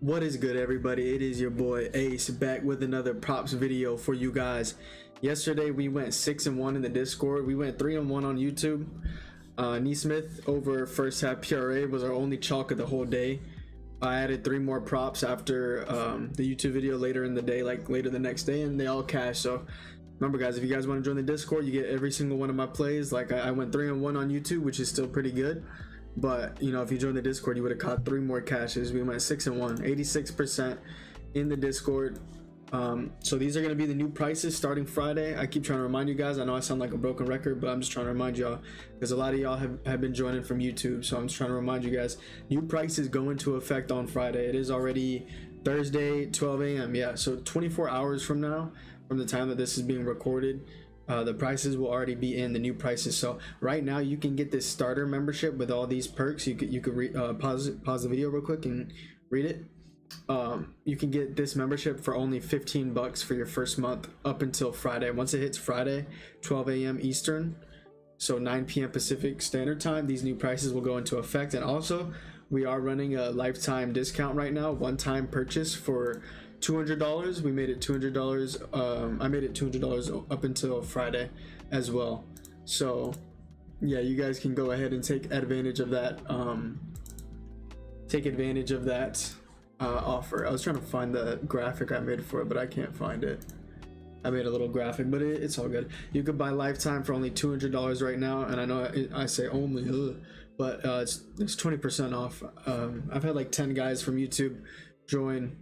What is good, everybody? It is your boy Ace back with another props video for you guys. Yesterday we went six and one in the Discord. We went three and one on YouTube. Uh, Nesmith over first half PRA was our only chalk of the whole day. I added three more props after um, the YouTube video later in the day, like later the next day, and they all cashed. So remember, guys, if you guys want to join the Discord, you get every single one of my plays. Like I, I went three and one on YouTube, which is still pretty good. But you know, if you join the Discord, you would have caught three more cashes. We went six and one, 86% in the Discord. Um, so these are going to be the new prices starting Friday. I keep trying to remind you guys. I know I sound like a broken record, but I'm just trying to remind y'all because a lot of y'all have, have been joining from YouTube. So I'm just trying to remind you guys. New prices go into effect on Friday. It is already Thursday, 12 a.m. Yeah, so 24 hours from now, from the time that this is being recorded, uh, the prices will already be in the new prices. So right now you can get this starter membership with all these perks. You could you could re- uh, pause pause the video real quick and read it. Um, you can get this membership for only 15 bucks for your first month up until Friday. Once it hits Friday, 12 a.m. Eastern, so 9 p.m. Pacific Standard Time, these new prices will go into effect. And also, we are running a lifetime discount right now, one-time purchase for $200 we made it $200 um, i made it $200 up until friday as well so yeah you guys can go ahead and take advantage of that um, take advantage of that uh, offer i was trying to find the graphic i made for it but i can't find it I made a little graphic, but it, it's all good. You could buy lifetime for only two hundred dollars right now, and I know I, I say only, ugh, but uh, it's it's twenty percent off. Um, I've had like ten guys from YouTube join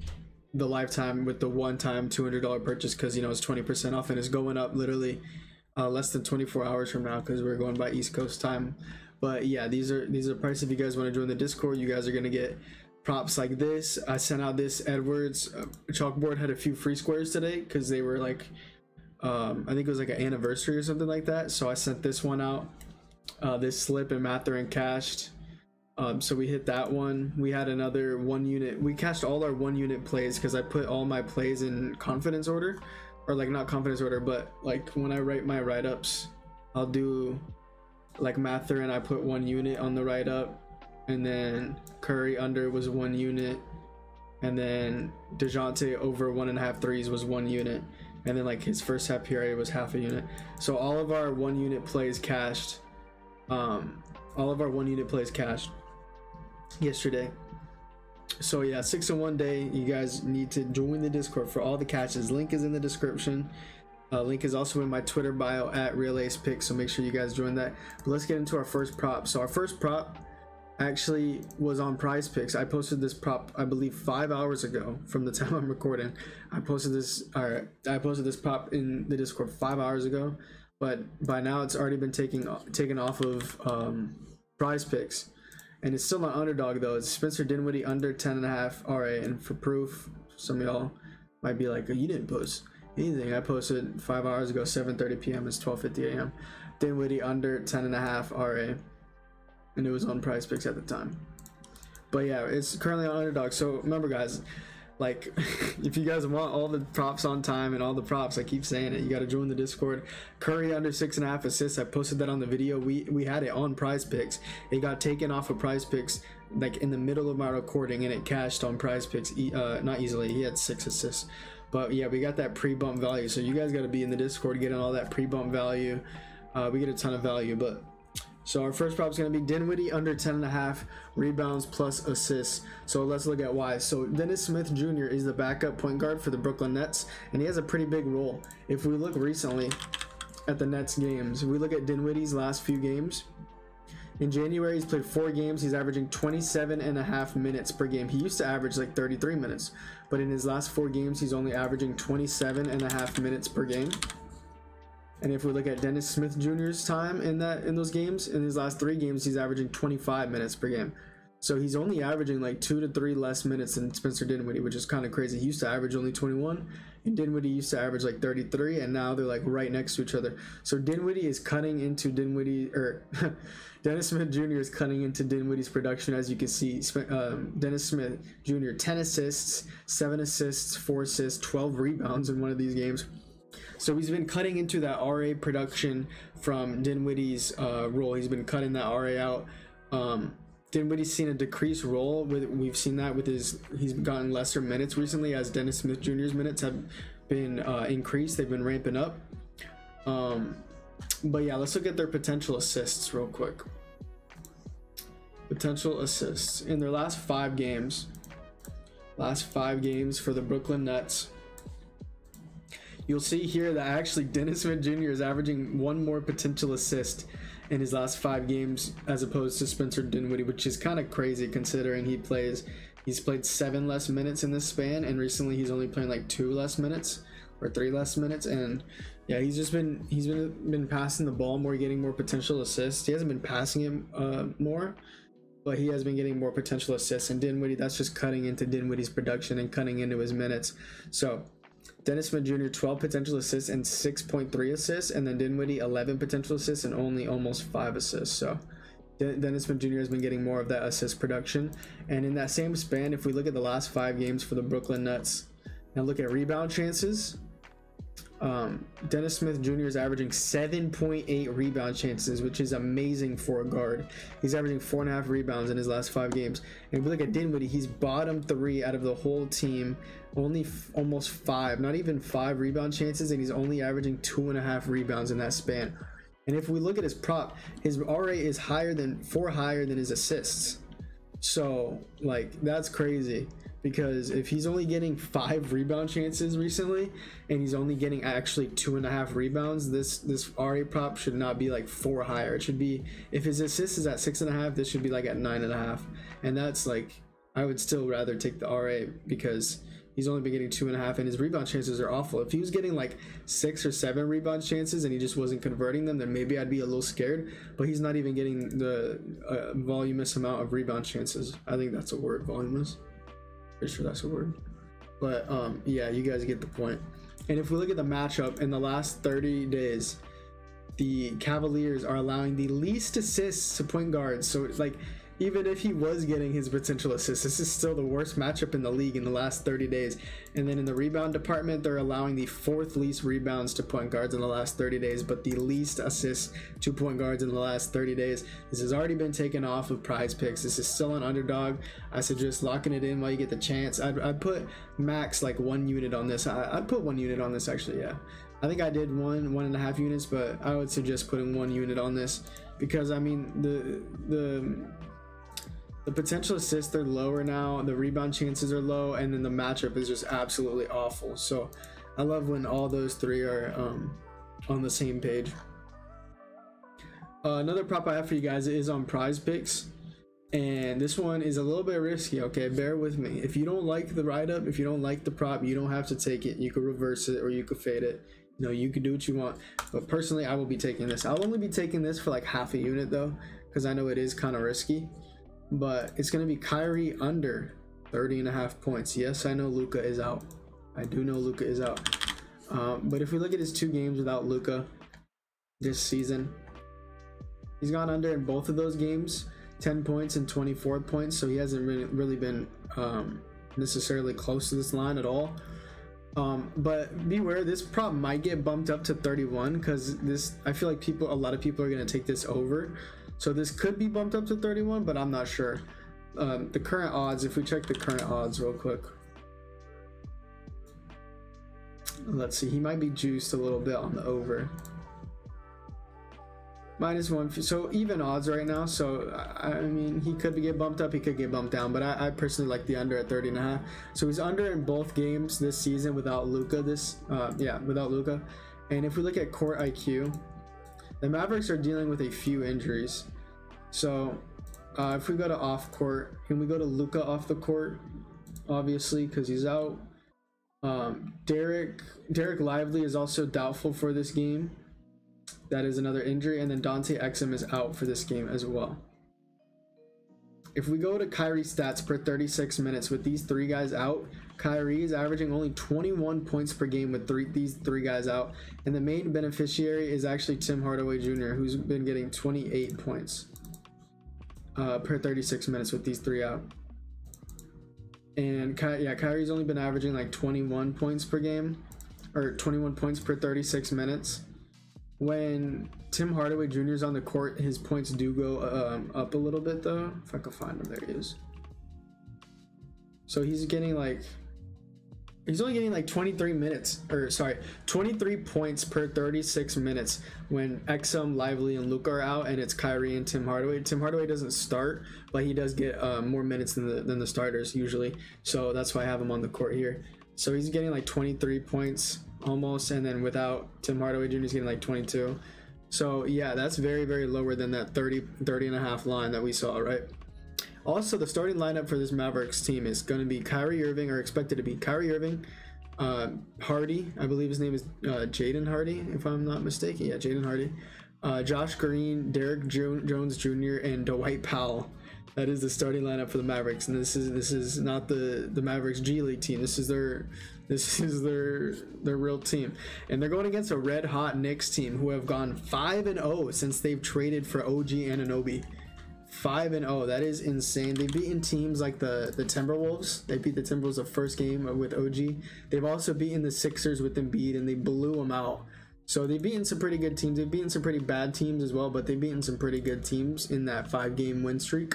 the lifetime with the one-time $200 purchase because you know it's 20% off and it's going up literally uh, less than 24 hours from now because we're going by east coast time. But yeah these are these are prices. If you guys want to join the discord you guys are gonna get props like this. I sent out this edwards uh, chalkboard had a few free squares today because they were like um, i think it was like an anniversary or something like that. So i sent this one out uh, this slip and Mathurin cashed um, so we hit that one. We had another one unit. We cashed all our one unit plays because I put all my plays in confidence order, or like not confidence order, but like when I write my write ups, I'll do like Mathurin I put one unit on the write up, and then Curry under was one unit, and then Dejounte over one and a half threes was one unit, and then like his first half PRA was half a unit. So all of our one unit plays cashed. Um, all of our one unit plays cashed yesterday. So yeah, six in one day. You guys need to join the Discord for all the catches. Link is in the description. Uh, link is also in my Twitter bio at Real Ace Pick. So make sure you guys join that. But let's get into our first prop. So our first prop actually was on Prize Picks. I posted this prop, I believe, five hours ago from the time I'm recording. I posted this, or I posted this prop in the Discord five hours ago, but by now it's already been taken taken off of um, Prize Picks and it's still an underdog though. It's Spencer Dinwiddie under 10 and a half RA. And for proof, some of y'all might be like, oh, you didn't post anything. I posted five hours ago, 7:30 p.m. It's 12:50 a.m. Dinwiddie under 10 and a half RA, and it was on Prize Picks at the time. But yeah, it's currently on underdog. So remember, guys, like if you guys want all the props on time and all the props i keep saying it. You got to join the discord. Curry under six and a half assists. I posted that on the video. We we had it on prize picks. It got taken off of prize picks like in the middle of my recording and it cashed on prize picks uh not easily. He had six assists. But yeah we got that pre-bump value. So you guys got to be in the discord getting all that pre-bump value. Uh we get a ton of value but so our first prop is going to be Dinwiddie under 10 and a half rebounds plus assists. So let's look at why. So Dennis Smith Jr. is the backup point guard for the Brooklyn Nets, and he has a pretty big role. If we look recently at the Nets games, we look at Dinwiddie's last few games. In January, he's played four games. He's averaging 27 and a half minutes per game. He used to average like 33 minutes, but in his last four games, he's only averaging 27 and a half minutes per game. And if we look at Dennis Smith Jr.'s time in that in those games, in his last three games, he's averaging 25 minutes per game. So he's only averaging like two to three less minutes than Spencer Dinwiddie, which is kind of crazy. He used to average only 21, and Dinwiddie used to average like 33, and now they're like right next to each other. So Dinwiddie is cutting into Dinwiddie, or Dennis Smith Jr. is cutting into Dinwiddie's production, as you can see. Um, Dennis Smith Jr. 10 assists, 7 assists, 4 assists, 12 rebounds in one of these games. So he's been cutting into that RA production from Dinwiddie's uh, role. He's been cutting that RA out. Um, Dinwiddie's seen a decreased role. With we've seen that with his he's gotten lesser minutes recently as Dennis Smith Jr.'s minutes have been uh, increased. They've been ramping up. Um, but yeah, let's look at their potential assists real quick. Potential assists in their last five games. Last five games for the Brooklyn Nets. You'll see here that actually Dennis Smith Jr. is averaging one more potential assist in his last five games as opposed to Spencer Dinwiddie, which is kind of crazy considering he plays he's played seven less minutes in this span and recently he's only playing like two less minutes or three less minutes and yeah he's just been he's been been passing the ball more getting more potential assists he hasn't been passing him uh, more but he has been getting more potential assists and Dinwiddie that's just cutting into Dinwiddie's production and cutting into his minutes so Dennis Smith Jr. 12 potential assists and 6.3 assists, and then Dinwiddie 11 potential assists and only almost five assists. So Dennis Smith Jr. has been getting more of that assist production. And in that same span, if we look at the last five games for the Brooklyn Nets and look at rebound chances, um, Dennis Smith Jr. is averaging 7.8 rebound chances, which is amazing for a guard. He's averaging four and a half rebounds in his last five games. And if we look at Dinwiddie, he's bottom three out of the whole team, only almost five, not even five rebound chances, and he's only averaging two and a half rebounds in that span. And if we look at his prop, his RA is higher than four higher than his assists. So like that's crazy because if he's only getting five rebound chances recently and he's only getting actually two and a half rebounds this this ra prop should not be like four higher. It should be if his assist is at six and a half this should be like at nine and a half. And that's like i would still rather take the ra because he's only been getting two and a half and his rebound chances are awful. If he was getting like six or seven rebound chances and he just wasn't converting them then maybe i'd be a little scared but he's not even getting the uh, voluminous amount of rebound chances. I think that's a word voluminous I'm pretty sure that's a word. But um, yeah, you guys get the point. And if we look at the matchup in the last 30 days, the Cavaliers are allowing the least assists to point guards. So it's like even if he was getting his potential assists, this is still the worst matchup in the league in the last 30 days. And then in the rebound department, they're allowing the fourth least rebounds to point guards in the last 30 days, but the least assists to point guards in the last 30 days. This has already been taken off of prize picks. This is still an underdog. I suggest locking it in while you get the chance. I'd, I'd put max like one unit on this. I, I'd put one unit on this actually, yeah. I think I did one, one and a half units, but I would suggest putting one unit on this because I mean the the the potential assists are lower now, the rebound chances are low, and then the matchup is just absolutely awful. So I love when all those three are um, on the same page. Uh, another prop I have for you guys is on prize picks. And this one is a little bit risky, okay? Bear with me. If you don't like the write up, if you don't like the prop, you don't have to take it. You could reverse it or you could fade it. You know, you can do what you want. But personally, I will be taking this. I'll only be taking this for like half a unit though, because I know it is kind of risky but it's going to be Kyrie under 30 and a half points. Yes, I know Luka is out. I do know Luka is out. Um, but if we look at his two games without Luka this season, he's gone under in both of those games 10 points and 24 points. So he hasn't really, really been um, necessarily close to this line at all. Um, but beware, this prop might get bumped up to 31 because this, I feel like people, a lot of people are going to take this over. So this could be bumped up to 31, but I'm not sure. Um, the current odds, if we check the current odds real quick. Let's see, he might be juiced a little bit on the over. Minus one, so even odds right now. So, I mean, he could get bumped up, he could get bumped down, but I, I personally like the under at 30 and a half. So he's under in both games this season without Luka this, uh, yeah, without Luka. And if we look at court IQ, the Mavericks are dealing with a few injuries. So uh, if we go to off court, can we go to Luka off the court? Obviously, because he's out. Um, Derek Dereck Lively is also doubtful for this game. That is another injury, and then Dante Exum is out for this game as well. If we go to Kyrie stats per 36 minutes with these three guys out, Kyrie is averaging only 21 points per game with three, these three guys out. And the main beneficiary is actually Tim Hardaway Jr., who's been getting 28 points uh, per 36 minutes with these three out. And Ky yeah, Kyrie's only been averaging like 21 points per game, or 21 points per 36 minutes. when Tim Hardaway Jr. is on the court, his points do go um, up a little bit though. If I can find him, there he is. So he's getting like he's only getting like 23 minutes or sorry 23 points per 36 minutes when Exum, Lively, and Luka are out and it's Kyrie and Tim Hardaway. Tim Hardaway doesn't start, but he does get uh, more minutes than the than the starters usually. So that's why I have him on the court here. So he's getting like 23 points almost, and then without Tim Hardaway Jr. is getting like 22. So yeah, that's very very lower than that 30 30 and a half line that we saw, right? Also, the starting lineup for this Mavericks team is going to be Kyrie Irving, or expected to be Kyrie Irving, uh, Hardy, I believe his name is uh, Jaden Hardy, if I'm not mistaken. Yeah, Jaden Hardy. Uh, Josh Green, Derrick jo- Jones Jr., and Dwight Powell. That is the starting lineup for the Mavericks, and this is this is not the the Mavericks G League team. This is their this is their their real team, and they're going against a red hot Knicks team who have gone five and zero oh since they've traded for OG Anunoby. 5 and 0 that is insane. They've beaten teams like the the timberwolves. They beat the timberwolves the first game with og they've also beaten the sixers with Embiid and they blew them out. So they've beaten some pretty good teams. They've beaten some pretty bad teams as well but they've beaten some pretty good teams in that five game win streak.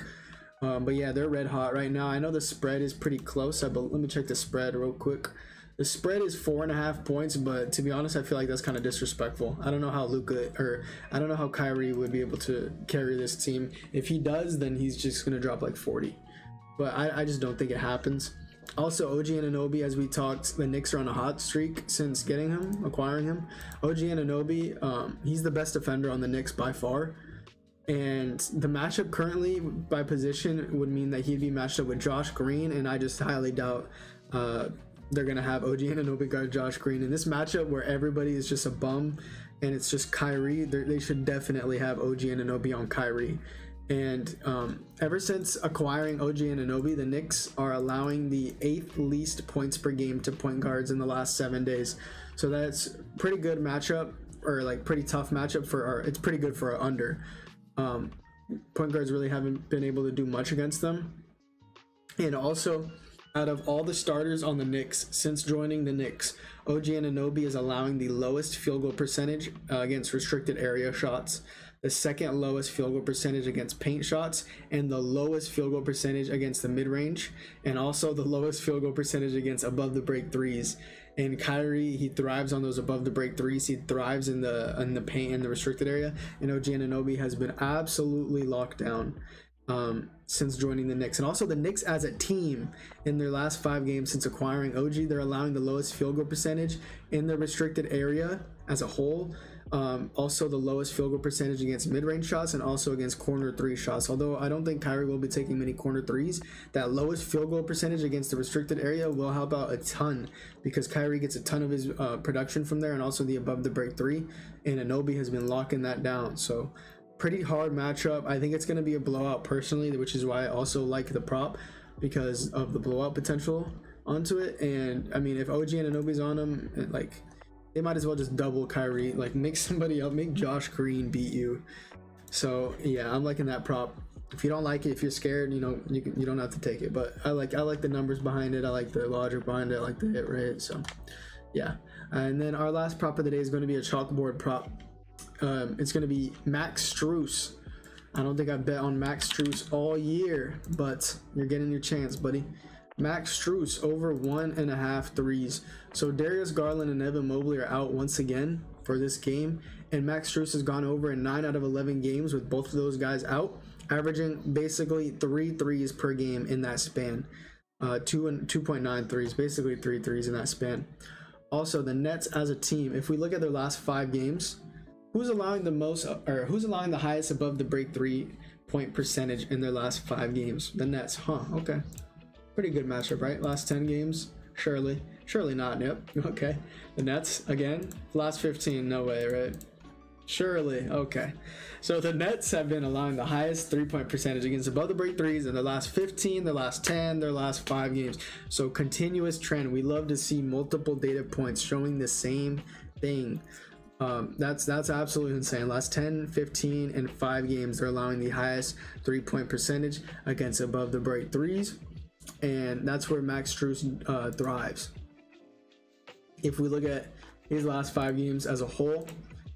Um, but yeah they're red hot right now. I know the spread is pretty close. I, let me check the spread real quick the spread is four and a half points, but to be honest, I feel like that's kind of disrespectful. I don't know how Luka or I don't know how Kyrie would be able to carry this team. If he does, then he's just gonna drop like 40. But I, I just don't think it happens. Also, OG Anunoby, as we talked, the Knicks are on a hot streak since getting him, acquiring him. OG Anunoby, um, he's the best defender on the Knicks by far. And the matchup currently by position would mean that he'd be matched up with Josh Green, and I just highly doubt uh, they're gonna have OG Anunoby guard Josh Green in this matchup where everybody is just a bum and it's just Kyrie. They should definitely have OG Anunoby on Kyrie. And um, ever since acquiring OG Anunoby, the Knicks are allowing the eighth least points per game to point guards in the last seven days. So that's pretty good matchup, or like pretty tough matchup for our. It's pretty good for our under. Um, point guards really haven't been able to do much against them. And also, out of all the starters on the Knicks since joining the Knicks, OG Anunoby is allowing the lowest field goal percentage uh, against restricted area shots, the second lowest field goal percentage against paint shots, and the lowest field goal percentage against the mid range, and also the lowest field goal percentage against above the break threes. And Kyrie, he thrives on those above the break threes. He thrives in the in the paint and the restricted area. And OG Anunoby has been absolutely locked down um, since joining the Knicks. And also the Knicks as a team in their last five games since acquiring OG, they're allowing the lowest field goal percentage in the restricted area as a whole. Um, also the lowest field goal percentage against mid-range shots and also against corner three shots. Although I don't think Kyrie will be taking many corner threes, that lowest field goal percentage against the restricted area will help out a ton because Kyrie gets a ton of his uh, production from there and also the above the break three. And Anobi has been locking that down. So pretty hard matchup. I think it's going to be a blowout personally, which is why I also like the prop because of the blowout potential onto it. And I mean, if OG Anunoby's on him, like they might as well just double Kyrie, like make somebody else, make Josh Green beat you. So yeah, I'm liking that prop. If you don't like it, if you're scared, you know you can, you don't have to take it. But I like I like the numbers behind it. I like the logic behind it. I like the hit rate. So yeah. And then our last prop of the day is going to be a chalkboard prop. Um, it's going to be Max Strus. I don't think I bet on Max Strus all year, but you're getting your chance, buddy. Max Strus over one and a half threes. So Darius Garland and Evan Mobley are out once again for this game, and Max Strus has gone over in nine out of 11 games with both of those guys out, averaging basically three threes per game in that span. Uh, two and 2.9 threes, basically three threes in that span. Also, the Nets as a team, if we look at their last five games, Who's allowing the most, or who's allowing the highest above the break three point percentage in their last five games? The Nets, huh? Okay, pretty good matchup, right? Last ten games, surely, surely not. Yep. Okay, the Nets again. Last fifteen, no way, right? Surely, okay. So the Nets have been allowing the highest three point percentage against above the break threes in the last 15, the last 10, their last five games. So continuous trend. We love to see multiple data points showing the same thing. Um, that's that's absolutely insane. Last 10, 15, and 5 games, they're allowing the highest three point percentage against above the break threes. And that's where Max Strus uh, thrives. If we look at his last five games as a whole,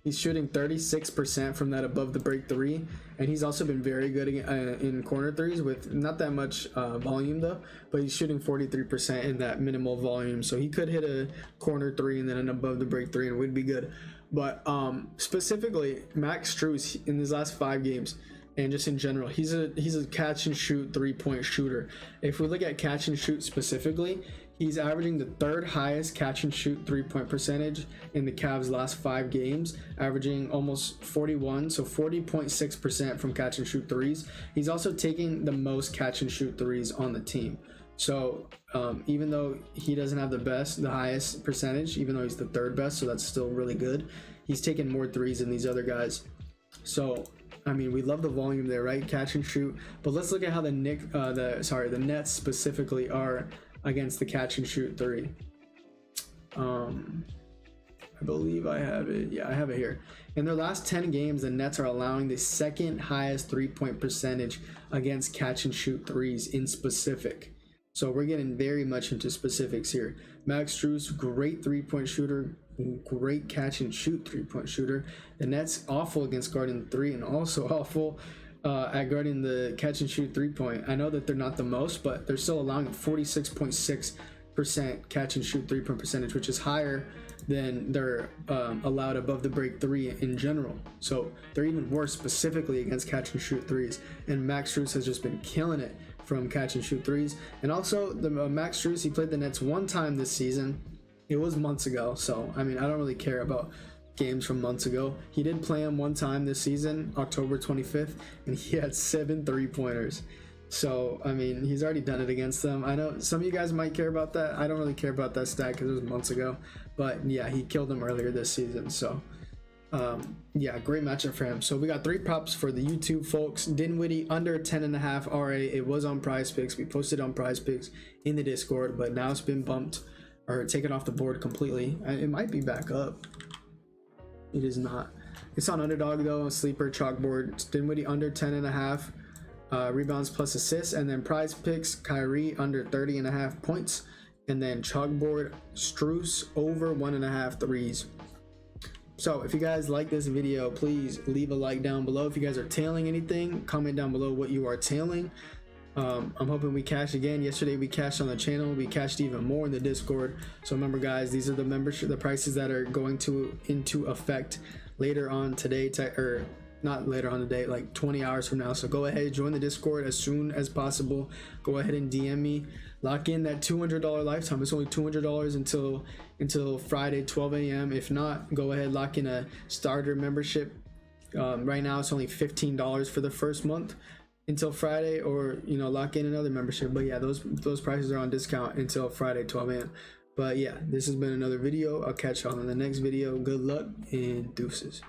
He's shooting 36% from that above the break three, and he's also been very good in, uh, in corner threes with not that much uh, volume though. But he's shooting 43% in that minimal volume, so he could hit a corner three and then an above the break three, and would be good. But um, specifically, Max Strus in his last five games, and just in general, he's a he's a catch and shoot three point shooter. If we look at catch and shoot specifically, He's averaging the third highest catch and shoot three point percentage in the Cavs' last five games, averaging almost 41, so 40.6% from catch and shoot threes. He's also taking the most catch and shoot threes on the team. So um, even though he doesn't have the best, the highest percentage, even though he's the third best, so that's still really good, he's taking more threes than these other guys. So I mean, we love the volume there, right? Catch and shoot. But let's look at how the Nick, uh, the sorry, the Nets specifically are against the catch and shoot three. Um, I believe I have it. Yeah, I have it here. In their last 10 games, the Nets are allowing the second highest three point percentage against catch and shoot threes in specific. So we're getting very much into specifics here. Max Strus, great three point shooter, great catch and shoot three point shooter. The Nets awful against guarding three and also awful uh, at guarding the catch and shoot three point. I know that they're not the most, but they're still allowing 46.6% catch and shoot three point percentage, which is higher than they're um, allowed above the break three in general. So they're even worse specifically against catch and shoot threes. And Max Strus has just been killing it from catch and shoot threes. And also, the uh, Max Strus, he played the Nets one time this season. It was months ago, so I mean, I don't really care about games from months ago. He did play him one time this season, October 25th, and he had seven three pointers. So, I mean, he's already done it against them. I know some of you guys might care about that. I don't really care about that stat because it was months ago. But yeah, he killed them earlier this season. So, um, yeah, great matchup for him. So we got three props for the YouTube folks. Dinwiddie under 10 and a half RA. It was on prize picks. We posted on prize picks in the Discord, but now it's been bumped or taken off the board completely. It might be back up. It is not. It's on underdog though, sleeper chalkboard. Dinwiddie under 10 and a half. Uh, rebounds plus assists, and then prize picks Kyrie under 30 and a half points, and then chalkboard Strus over one and a half threes. So if you guys like this video, please leave a like down below. If you guys are tailing anything, comment down below what you are tailing. Um, I'm hoping we cash again. Yesterday we cashed on the channel. We cashed even more in the Discord. So remember, guys, these are the membership, the prices that are going to into effect later on today, or not later on the day, like 20 hours from now. So go ahead, join the Discord as soon as possible. Go ahead and DM me. Lock in that $200 lifetime. It's only $200 until until Friday, 12 a.m. If not, go ahead lock in a starter membership. Um, right now, it's only $15 for the first month until Friday, or you know, lock in another membership. But yeah, those those prices are on discount until Friday, 12 a.m. But yeah, this has been another video. I'll catch y'all in the next video. Good luck and deuces.